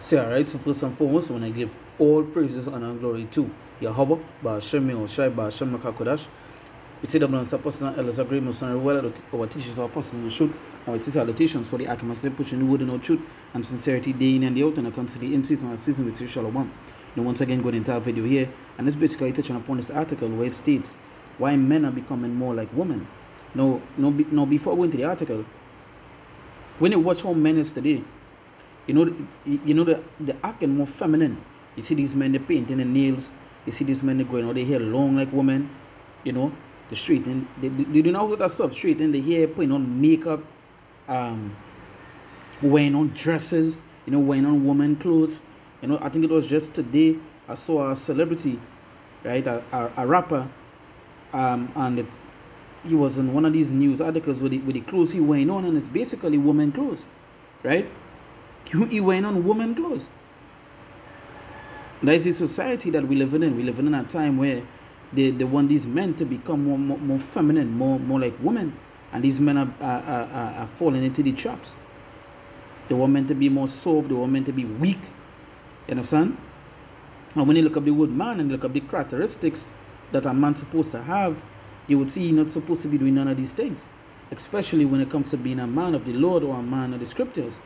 Say alright, so first and foremost, when I give all praises, and glory to Yahweh, Ba'ashem Yahushai, Ba'ashem Makakodash. We say that the apostles and elders agree, most and well, our teachers, our apostles in the truth, our sisters, the teachers, for the accuracy, pushing the word and truth, and sincerity day in and day out, and according to the in season and season with spiritual one. Now, once again, go the entire video here, and it's basically touching upon this article where it states why men are becoming more like women. Now, no, no, before going to the article, when you watch how men is today, you know, you know the the acting more feminine. You see these men they painting the nails. You see these men they going out their hair long like women. You know, the street and they, they do not that stuff straight and the hair, putting on makeup, um, wearing on dresses. You know, wearing on woman clothes. You know, I think it was just today I saw a celebrity, right, a, a, a rapper, um, and it, he was in one of these news articles with the, with the clothes he wearing on, and it's basically woman clothes, right? He went on woman clothes. That is the society that we live in. We live in a time where they, they want these men to become more, more, more feminine, more, more like women. And these men are, are, are, are falling into the traps. They were meant to be more soft, they were meant to be weak. You understand? And when you look up the word man and look up the characteristics that a man's supposed to have, you would see he's not supposed to be doing none of these things. Especially when it comes to being a man of the Lord or a man of the scriptures.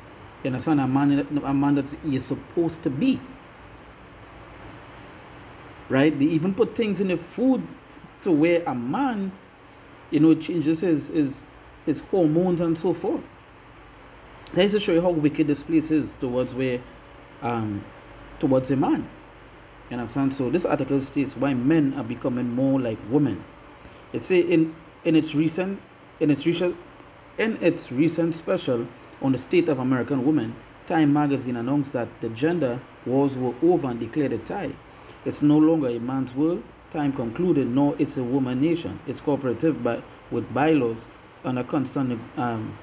You understand? A man, a man that is supposed to be. Right? They even put things in the food to where a man, you know, changes his, his, his hormones and so forth. That is to show you how wicked this place is towards where, um, towards a man. You understand? So this article states why men are becoming more like women. It say in in its recent in its recent in its recent special on the state of American women, Time magazine announced that the gender wars were over and declared a tie. It's no longer a man's world, Time concluded, nor it's a woman nation. It's cooperative but with bylaws and a constant um,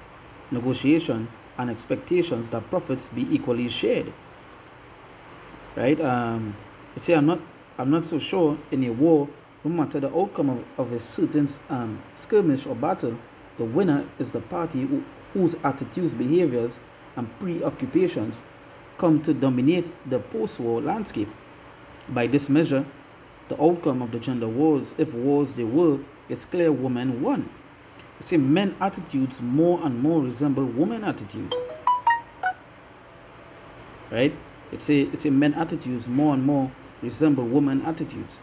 negotiation and expectations that profits be equally shared. Right? Um, you see, I'm not, I'm not so sure in a war, no matter the outcome of, of a certain um, skirmish or battle, the winner is the party who, whose attitudes, behaviors, and preoccupations come to dominate the post war landscape. By this measure, the outcome of the gender wars, if wars they were, is clear women won. You see, men attitudes more and more resemble women attitudes. Right? It's a it's a men attitudes more and more resemble women attitudes.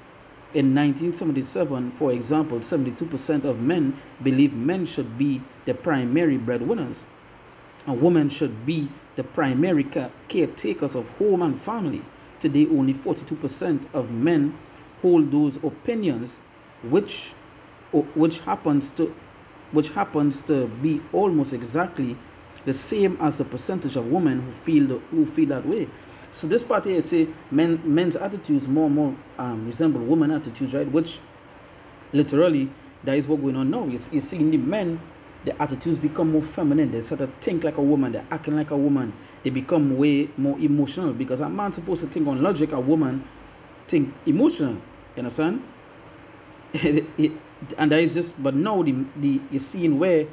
In 1977, for example, 72% of men believe men should be the primary breadwinners. and women should be the primary caretakers of home and family. Today, only 42% of men hold those opinions, which, which happens to, which happens to be almost exactly the same as the percentage of women who feel the, who feel that way. So this part here, say men men's attitudes more and more um, resemble women attitudes, right? Which literally that is what going on now. You, you see in the men, the attitudes become more feminine. They sort of think like a woman. They're acting like a woman. They become way more emotional because a man's supposed to think on logic. A woman think emotional. You understand? it, it, and that is just. But now the the you're seeing where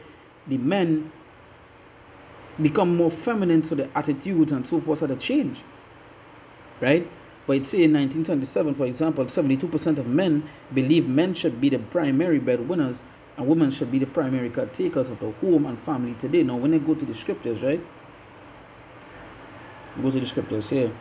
the men become more feminine, so the attitudes and so forth the change right? But it's in 1977, for example, 72% of men believe men should be the primary breadwinners and women should be the primary caretakers of the home and family today. Now, when they go to the scriptures, right? Go to the scriptures here.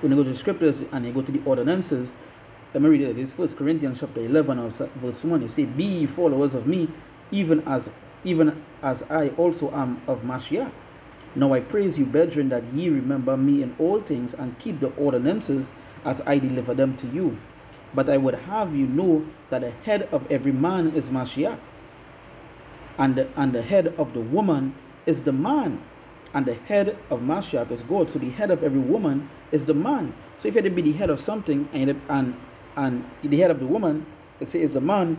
When you go to the scriptures and you go to the ordinances, let me read it. It's First Corinthians chapter 11 verse 1. You say, Be ye followers of me, even as even as I also am of Mashiach. Now I praise you, brethren, that ye remember me in all things and keep the ordinances as I deliver them to you. But I would have you know that the head of every man is Mashiach, and the, and the head of the woman is the man, and the head of Mashiach is God. So the head of every woman is the man. So if you had to be the head of something and, and and the head of the woman, it says the man,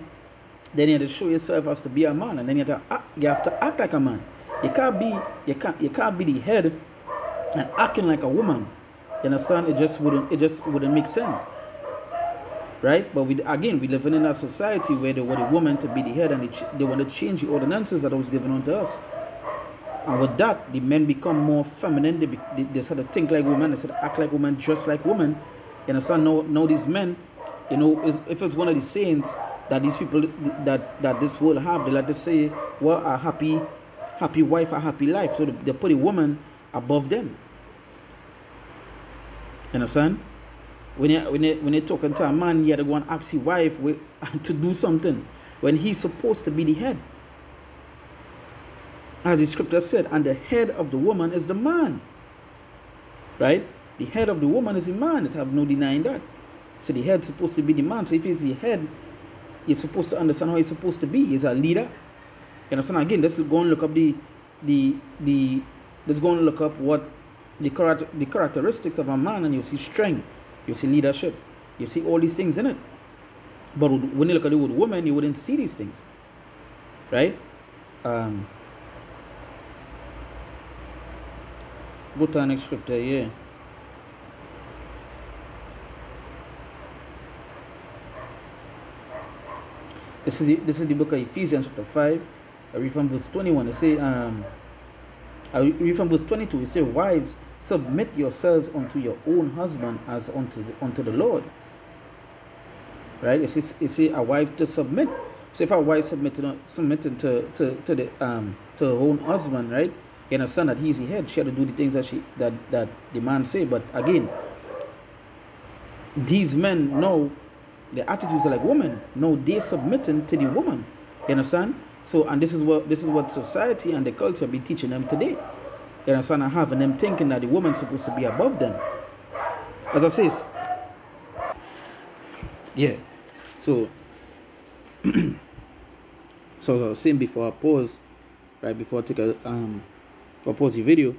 then you have to show yourself as to be a man, and then you have to act, you have to act like a man. You can't be you can't you can't be the head and acting like a woman. You understand? It just wouldn't it just wouldn't make sense. right? But we again we living in a society where they want a woman to be the head and they, they want to change the ordinances that was given unto us. And with that, the men become more feminine. They, be, they, they sort of think like women. They sort of act like women, dress like women. You understand? Now, now these men, you know, if it's one of the sayings that these people that that this world have, they like to say, "Well, a happy, happy wife, a happy life." So they, put a woman above them. You understand? When you when you when you're talking to a man, you have to go and ask his wife to do something when he's supposed to be the head. As the scripture said, and the head of the woman is the man. Right? The head of the woman is the man. It have no denying that. So the head supposed to be the man. So if he's the head, you're supposed to understand how he's supposed to be. He's a leader. You understand? Again, let's go and look up the the the let's go and look up what the character the characteristics of a man and you see strength, you see leadership, you see all these things in it. But when you look at the word woman, you wouldn't see these things. Right? Um go to the next scripture, yeah. This is the, this is the book of Ephesians chapter 5. I read from verse 21. It say, um, I read from verse 22. It say, Wives, submit yourselves unto your own husband as unto the, unto the Lord. Right? It says, it say a wife to submit. So if a wife submitting submitting to, to, to the um to her own husband, right? You understand that he's the head. She had to do the things that she that that the man say. But again, these men know the attitudes are like women. No, they're submitting to the woman. You understand? So and this is what this is what society and the culture be teaching them today. You understand? I have, and having them thinking that the woman's supposed to be above them. As I says. Yeah. So so I was saying before I pause, right before I take a um or pause the video.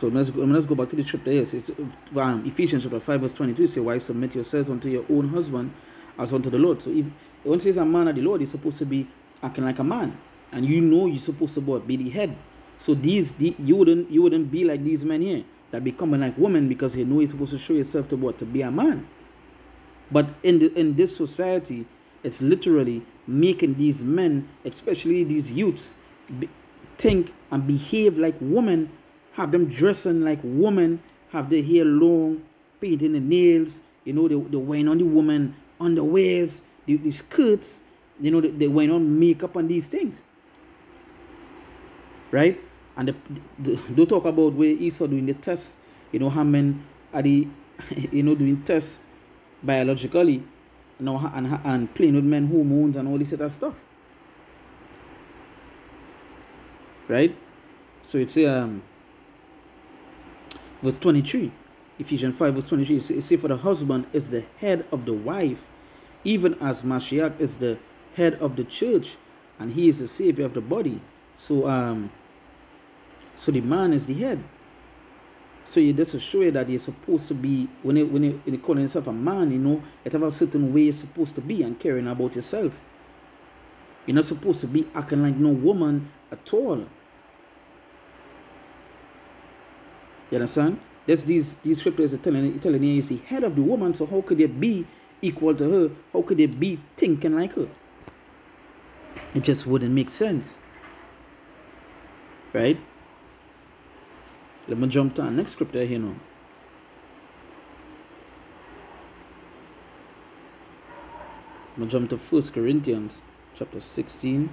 So let's go, let's go back to the scripture. Yes, it's um, Ephesians chapter 5, verse 22. It says, Wives, submit yourselves unto your own husband as unto the Lord. So if it says a man of the Lord, he's supposed to be acting like a man. And you know you're supposed to be the head. So these the, you wouldn't you wouldn't be like these men here that becoming like women because you know you're supposed to show yourself to what? To be a man. But in the in this society, it's literally making these men, especially these youths, be, think and behave like women, have them dressing like women, have their hair long, painting the nails, you know, they, they're wearing on the woman underwears, the, the skirts, you know, they, they're wearing on makeup and these things. Right? And the, the, they talk about where Esau doing the test, you know, how men are the, you know, doing tests biologically you know, and, and playing with men hormones and all this other stuff. Right? So it's um verse 23. Ephesians 5 verse 23. It says, For the husband is the head of the wife, even as Mashiach is the head of the church, and he is the savior of the body. So um so the man is the head. So you just you that you're supposed to be when you when you, when you calling yourself a man, you know, it have a certain way you're supposed to be and caring about yourself. You're not supposed to be acting like no woman at all. You understand? That's these these scriptures are telling telling you is the head of the woman, so how could they be equal to her? How could they be thinking like her? It just wouldn't make sense. Right? Let me jump to the next scripture here now. I'm to jump to First Corinthians chapter 16.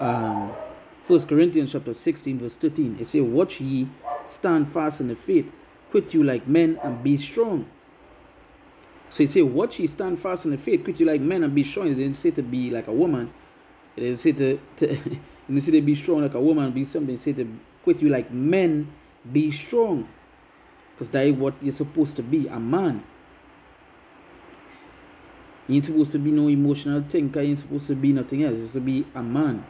Um, First Corinthians chapter 16, verse 13. It says, Watch ye, stand fast in the faith, quit you like men and be strong. So it says, Watch ye, stand fast in the faith, quit you like men and be strong. It didn't say to be like a woman. It didn't say to, to And they say to be strong like a woman, be something. They said to quit you like men, be strong. Because that is what you're supposed to be, a man. You ain't supposed to be no emotional thinker, you ain't supposed to be nothing else. You're supposed to be a man.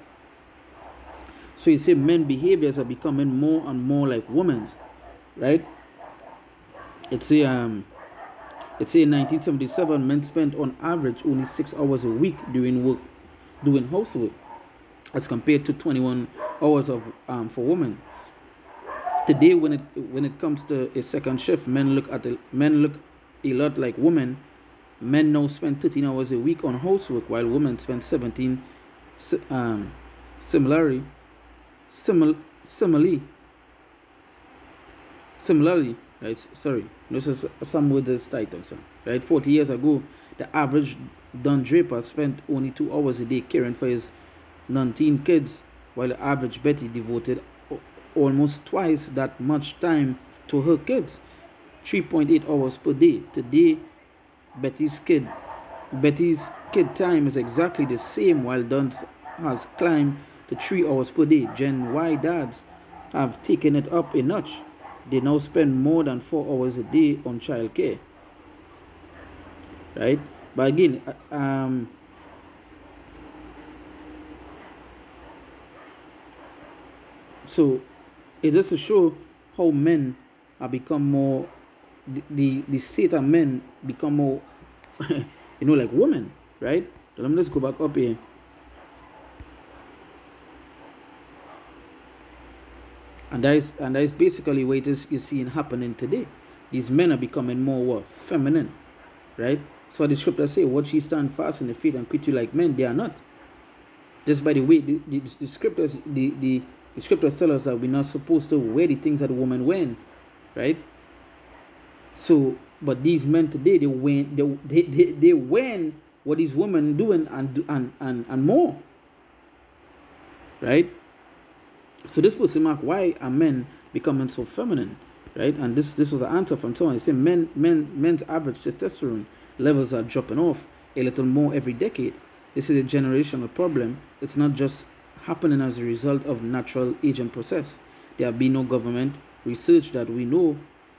So you say men behaviors are becoming more and more like women's, right? It's a um it's a 1977 men spent on average only six hours a week doing work doing housework as compared to 21 hours of um, for women. Today, when it when it comes to a second shift, men look at the men look a lot like women. Men now spend 13 hours a week on housework, while women spend 17. Um, similarly, simil, similarly, similarly, right? Sorry, this is some with this title, so, right? 40 years ago, the average Don Draper spent only two hours a day caring for his 19 kids, while the average Betty devoted almost twice that much time to her kids, 3.8 hours per day. Today, Betty's kid Betty's kid time is exactly the same while Don's has climbed to 3 hours per day. Gen Y dads have taken it up a notch. They now spend more than 4 hours a day on childcare. Right? But again, uh, um, so it just to show how men have become more the the, the state of men become more you know like women right let me just go back up here and that is and that is basically what is you're seeing happening today these men are becoming more what feminine right so the scripture say, What she stand fast in the faith and quit you like men, they are not. Just by the way, the, the, the scriptures the, the, the scriptures tell us that we're not supposed to wear the things that the woman wear, right? So, but these men today, they wear they, they, they, they what these women doing and and and and more. Right? So this the mark why are men becoming so feminine, right? And this this was the answer from someone. He said men men men's average testosterone levels are dropping off a little more every decade. This is a generational problem. It's not just happening as a result of natural aging process. There have been no government research that we know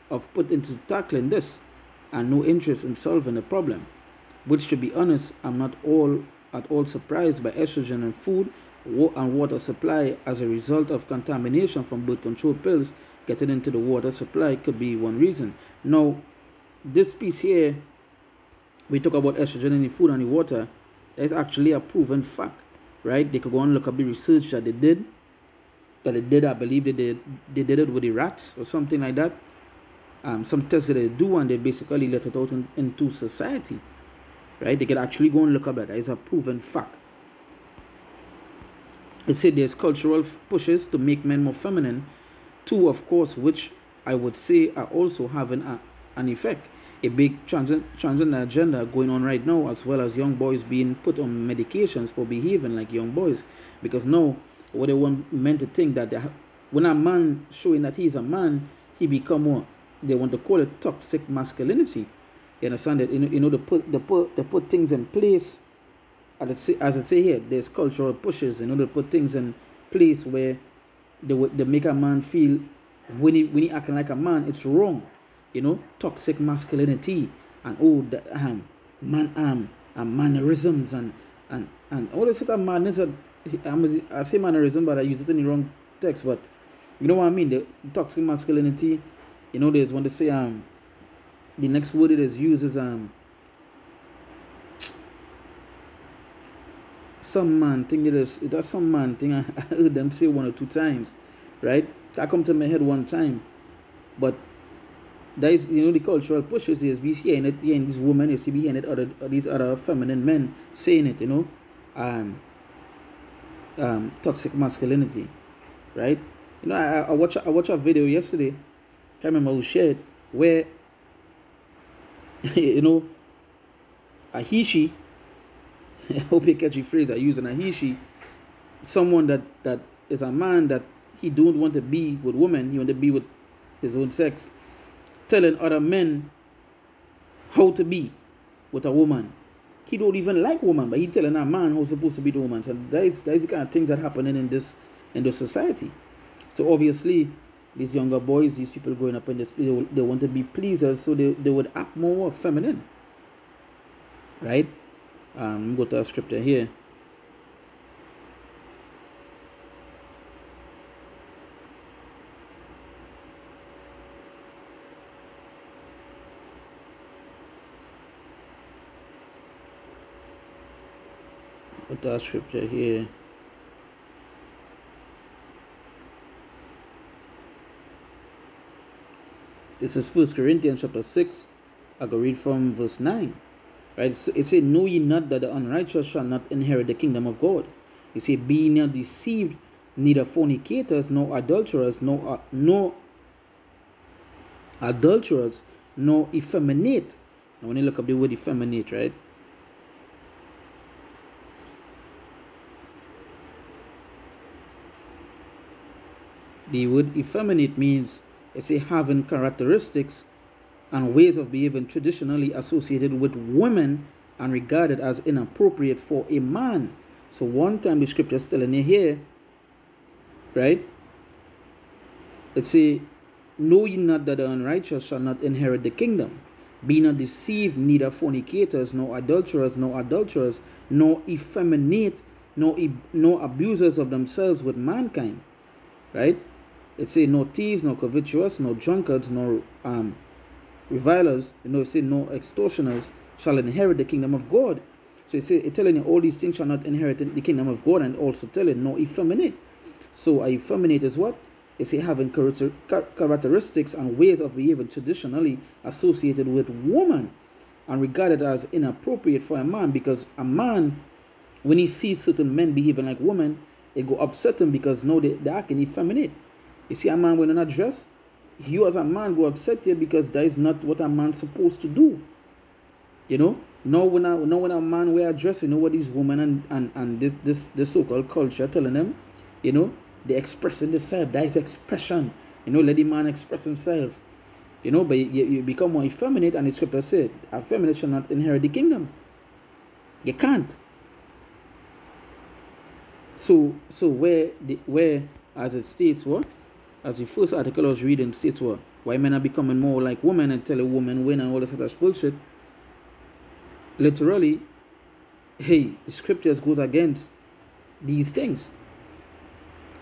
of put into tackling this and no interest in solving the problem. Which to be honest, I'm not all at all surprised by estrogen in food and water supply as a result of contamination from birth control pills getting into the water supply could be one reason. Now, this piece here we talk about estrogen in the food and the water, that's actually a proven fact, right? They could go and look up the research that they did, that they did, I believe they did, they did it with the rats or something like that. Um, some tests that they do and they basically let it out in, into society, right? They could actually go and look up that. That is a proven fact. It said there's cultural pushes to make men more feminine, two, of course, which I would say are also having a, an effect a big transgender agenda going on right now, as well as young boys being put on medications for behaving like young boys. Because now, what they want men to think that they when a man showing that he's a man, he become more. They want to call it toxic masculinity. You understand that? You know, you know, to put, they put, they put things in place. As I, as I say here, there's cultural pushes in order to put things in place where they, they make a man feel when he when he acting like a man, it's wrong you know, toxic masculinity and all the um, man um, and mannerisms and and and all this sort of madness that I say mannerism, but I use it in the wrong text. But you know what I mean? The toxic masculinity. You know, there's when they say um, the next word it is used is um, some man thing it is. It That's some man thing. I heard them say one or two times, right? I come to my head one time, but that is you know the cultural pushes is we hearing it hearing these women you see we it other these other feminine men saying it you know um um toxic masculinity right you know I, I watch I watched a video yesterday I can't remember who shared where you know a he she I hope you catch the phrase I use a he she someone that that is a man that he don't want to be with women he want to be with his own sex telling other men how to be with a woman. He don't even like woman, but he telling a man who's supposed to be the woman. So that is that is the kind of things that happening in this in this society. So obviously, these younger boys, these people growing up in this, they, they want to be pleasers, so they, they would act more feminine. Right? um, go to our scripture here go to our scripture here This is First Corinthians chapter 6. I go read from verse 9. Right? So it says, Know ye not that the unrighteous shall not inherit the kingdom of God? You see, Be not deceived, neither fornicators, nor adulterers, nor, uh, nor adulterers, nor effeminate. Now, when you look up the word effeminate, right? The word effeminate means it's a having characteristics and ways of behaving traditionally associated with women and regarded as inappropriate for a man. So one time the scripture is telling you here, right? It say, Know ye not that the unrighteous shall not inherit the kingdom? Be not deceived, neither fornicators, nor adulterers, nor adulterers, nor effeminate, nor, nor abusers of themselves with mankind. Right? It say no thieves, no covetous, no drunkards, nor um, revilers, you know, say no extortioners shall inherit the kingdom of God. So it say telling you all these things shall not inherit the kingdom of God, and also telling no effeminate. So a effeminate is what? It's a having character characteristics and ways of behaving traditionally associated with woman and regarded as inappropriate for a man because a man, when he sees certain men behaving like women, it go upset him because no, they, they're acting effeminate. You see a man wearing a dress, you as a man go upset here because that is not what a man's supposed to do. You know? No when a no when a man wear a dress, you know what these women and, and, and this this this so-called culture telling them, you know, they expressing themselves. That is expression. You know, let the man express himself. You know, but you, you become more effeminate, and the scripture said, effeminate shall not inherit the kingdom. You can't. So so where the where as it states what? As the first article I was reading states what why men are becoming more like women and tell a woman when and all this other bullshit. Literally, hey, the scriptures goes against these things.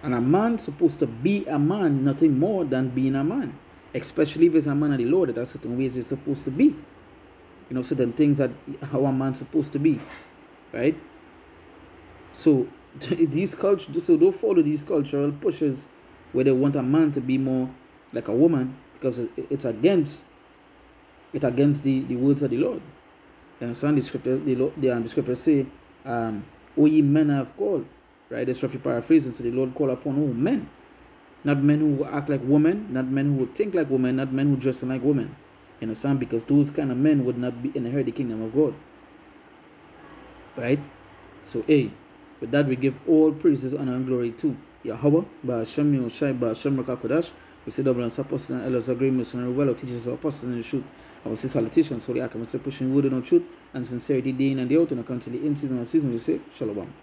And a man supposed to be a man, nothing more than being a man. Especially if it's a man of the Lord, there are certain ways he's supposed to be. You know, certain things that how a man's supposed to be. Right? So these cultures so don't follow these cultural pushes where they want a man to be more like a woman because it's against it against the, the words of the Lord. You understand the scripture the, Lord the, um, the scripture say, um, O ye men have called, right? That's roughly paraphrasing. So the Lord call upon all men. Not men who act like women, not men who think like women, not men who dress like women. You understand? Because those kind of men would not be inherit the kingdom of God. Right? So A. With that we give all praises, honor, and glory to Yahweh, Ba'ashem Yoshai, Ba'ashem Rakakodash. We say double and supposed and elders agree, missionary well, teachers our apostles the truth. I will say salutation, so the I can pushing word and truth and sincerity day in and day out, and constantly in season and season, we say Shalom.